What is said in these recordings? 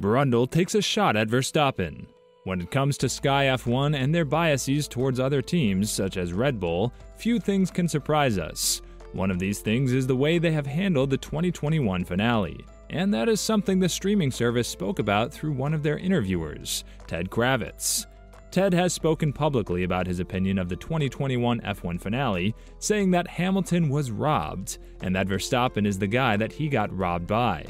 Brundle takes a shot at Verstappen. When it comes to Sky F1 and their biases towards other teams, such as Red Bull, few things can surprise us. One of these things is the way they have handled the 2021 finale, and that is something the streaming service spoke about through one of their interviewers, Ted Kravitz. Ted has spoken publicly about his opinion of the 2021 F1 finale, saying that Hamilton was robbed, and that Verstappen is the guy that he got robbed by.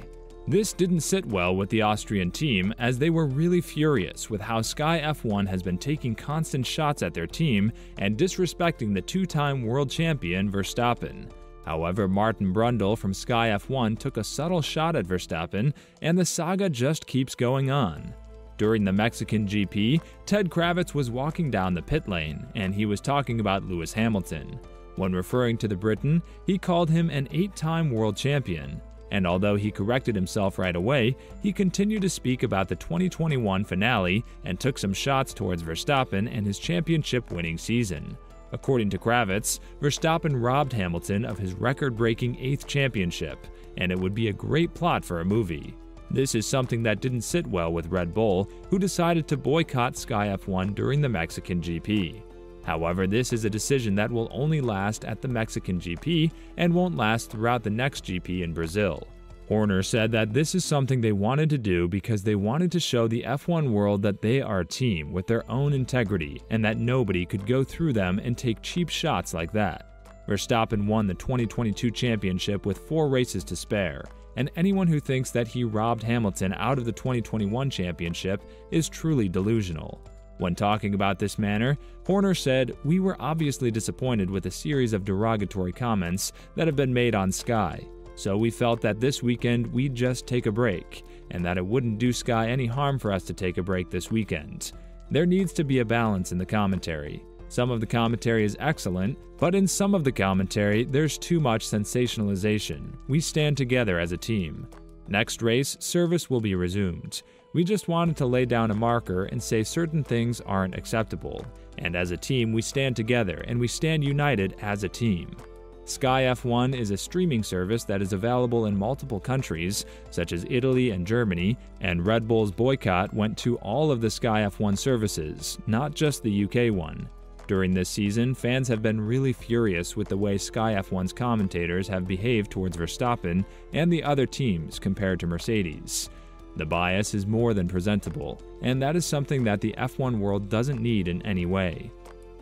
This didn't sit well with the Austrian team, as they were really furious with how Sky F1 has been taking constant shots at their team and disrespecting the two time world champion Verstappen. However, Martin Brundle from Sky F1 took a subtle shot at Verstappen, and the saga just keeps going on. During the Mexican GP, Ted Kravitz was walking down the pit lane, and he was talking about Lewis Hamilton. When referring to the Briton, he called him an eight time world champion, and although he corrected himself right away, he continued to speak about the 2021 finale and took some shots towards Verstappen and his championship winning season. According to Kravitz, Verstappen robbed Hamilton of his record breaking eighth championship, and it would be a great plot for a movie. This is something that didn't sit well with Red Bull, who decided to boycott Sky F1 during the Mexican GP. However, this is a decision that will only last at the Mexican GP and won't last throughout the next GP in Brazil. Horner said that this is something they wanted to do because they wanted to show the F1 world that they are a team with their own integrity and that nobody could go through them and take cheap shots like that. Verstappen won the 2022 championship with four races to spare, and anyone who thinks that he robbed Hamilton out of the 2021 championship is truly delusional. When talking about this manner, Horner said, We were obviously disappointed with a series of derogatory comments that have been made on Sky, so we felt that this weekend we'd just take a break, and that it wouldn't do Sky any harm for us to take a break this weekend. There needs to be a balance in the commentary. Some of the commentary is excellent, but in some of the commentary, there's too much sensationalization. We stand together as a team. Next race, service will be resumed. We just wanted to lay down a marker and say certain things aren't acceptable. And as a team, we stand together and we stand united as a team. Sky F1 is a streaming service that is available in multiple countries, such as Italy and Germany, and Red Bull's boycott went to all of the Sky F1 services, not just the UK one. During this season, fans have been really furious with the way Sky F1's commentators have behaved towards Verstappen and the other teams compared to Mercedes. The bias is more than presentable, and that is something that the F1 world doesn't need in any way.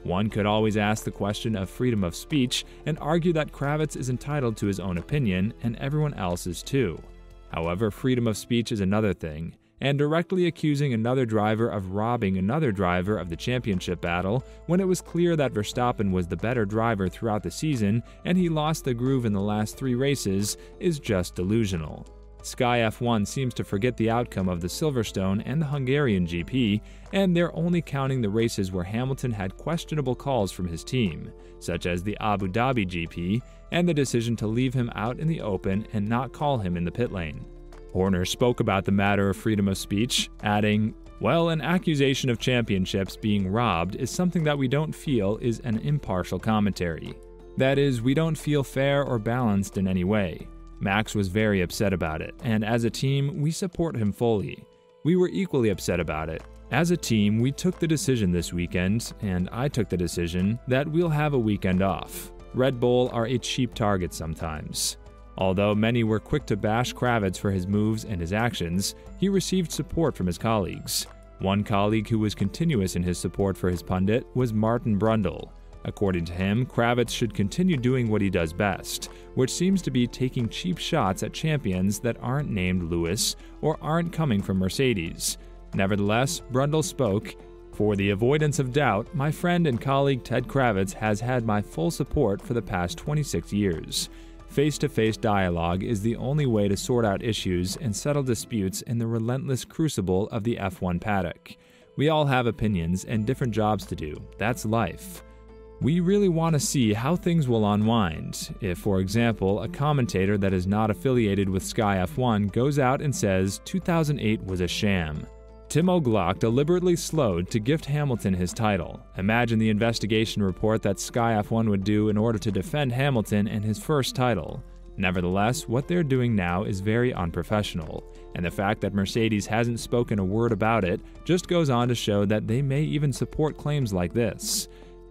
One could always ask the question of freedom of speech and argue that Kravitz is entitled to his own opinion and everyone else is too. However, freedom of speech is another thing, and directly accusing another driver of robbing another driver of the championship battle when it was clear that Verstappen was the better driver throughout the season and he lost the groove in the last three races is just delusional. Sky F1 seems to forget the outcome of the Silverstone and the Hungarian GP, and they're only counting the races where Hamilton had questionable calls from his team, such as the Abu Dhabi GP and the decision to leave him out in the open and not call him in the pit lane. Horner spoke about the matter of freedom of speech, adding, Well, an accusation of championships being robbed is something that we don't feel is an impartial commentary. That is, we don't feel fair or balanced in any way. Max was very upset about it, and as a team, we support him fully. We were equally upset about it. As a team, we took the decision this weekend, and I took the decision, that we'll have a weekend off. Red Bull are a cheap target sometimes. Although many were quick to bash Kravitz for his moves and his actions, he received support from his colleagues. One colleague who was continuous in his support for his pundit was Martin Brundle. According to him, Kravitz should continue doing what he does best, which seems to be taking cheap shots at champions that aren't named Lewis or aren't coming from Mercedes. Nevertheless, Brundle spoke For the avoidance of doubt, my friend and colleague Ted Kravitz has had my full support for the past 26 years. Face to face dialogue is the only way to sort out issues and settle disputes in the relentless crucible of the F1 paddock. We all have opinions and different jobs to do. That's life. We really want to see how things will unwind. If, for example, a commentator that is not affiliated with Sky F1 goes out and says 2008 was a sham. Timo Glock deliberately slowed to gift Hamilton his title. Imagine the investigation report that Sky F1 would do in order to defend Hamilton and his first title. Nevertheless, what they're doing now is very unprofessional, and the fact that Mercedes hasn't spoken a word about it just goes on to show that they may even support claims like this.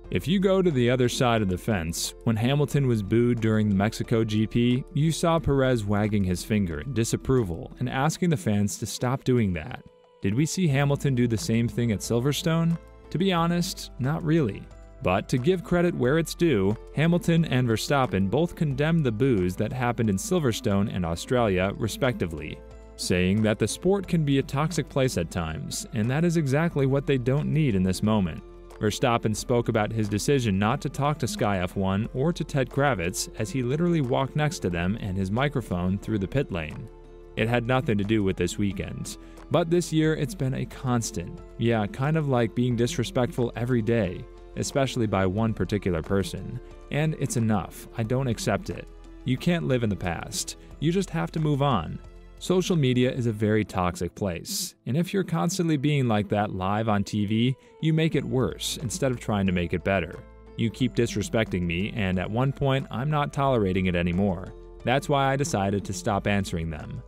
If you go to the other side of the fence, when Hamilton was booed during the Mexico GP, you saw Perez wagging his finger in disapproval and asking the fans to stop doing that. Did we see Hamilton do the same thing at Silverstone? To be honest, not really. But to give credit where it's due, Hamilton and Verstappen both condemned the boos that happened in Silverstone and Australia, respectively, saying that the sport can be a toxic place at times, and that is exactly what they don't need in this moment. Verstappen spoke about his decision not to talk to Sky F1 or to Ted Kravitz as he literally walked next to them and his microphone through the pit lane. It had nothing to do with this weekend. But this year, it's been a constant. Yeah, kind of like being disrespectful every day especially by one particular person. And it's enough. I don't accept it. You can't live in the past. You just have to move on. Social media is a very toxic place, and if you're constantly being like that live on TV, you make it worse instead of trying to make it better. You keep disrespecting me, and at one point, I'm not tolerating it anymore. That's why I decided to stop answering them.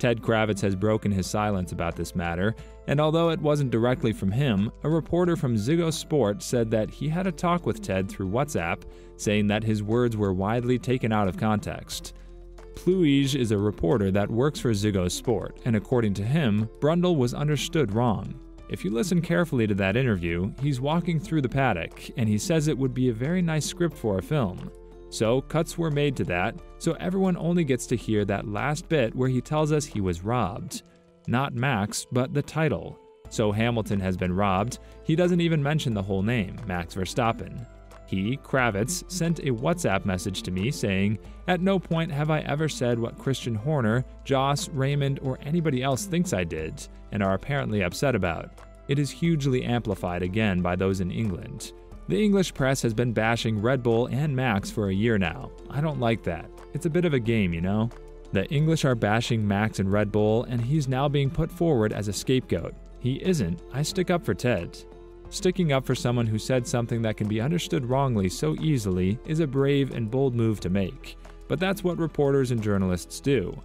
Ted Kravitz has broken his silence about this matter, and although it wasn't directly from him, a reporter from Ziggo Sport said that he had a talk with Ted through WhatsApp, saying that his words were widely taken out of context. Plooij is a reporter that works for Ziggo Sport, and according to him, Brundle was understood wrong. If you listen carefully to that interview, he's walking through the paddock, and he says it would be a very nice script for a film. So, cuts were made to that, so everyone only gets to hear that last bit where he tells us he was robbed. Not Max, but the title. So Hamilton has been robbed. He doesn't even mention the whole name, Max Verstappen. He, Kravitz, sent a WhatsApp message to me saying, At no point have I ever said what Christian Horner, Jos, Raymond, or anybody else thinks I did, and are apparently upset about. It is hugely amplified again by those in England. The English press has been bashing Red Bull and Max for a year now. I don't like that. It's a bit of a game, you know? The English are bashing Max and Red Bull, and he's now being put forward as a scapegoat. He isn't. I stick up for Ted. Sticking up for someone who said something that can be understood wrongly so easily is a brave and bold move to make. But that's what reporters and journalists do.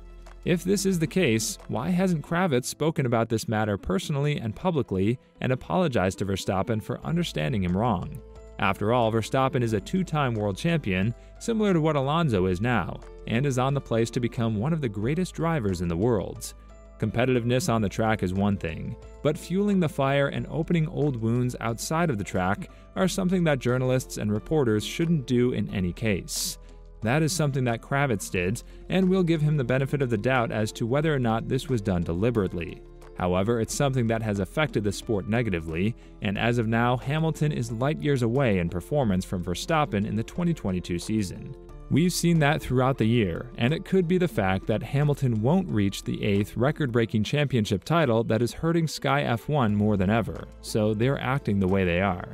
If this is the case, why hasn't Kravitz spoken about this matter personally and publicly and apologized to Verstappen for understanding him wrong? After all, Verstappen is a two time world champion, similar to what Alonso is now, and is on the place to become one of the greatest drivers in the world. Competitiveness on the track is one thing, but fueling the fire and opening old wounds outside of the track are something that journalists and reporters shouldn't do in any case. That is something that Kravitz did, and we'll give him the benefit of the doubt as to whether or not this was done deliberately. However, it's something that has affected the sport negatively, and as of now, Hamilton is light years away in performance from Verstappen in the 2022 season. We've seen that throughout the year, and it could be the fact that Hamilton won't reach the eighth record breaking championship title that is hurting Sky F1 more than ever, so they're acting the way they are.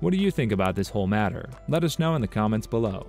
What do you think about this whole matter? Let us know in the comments below.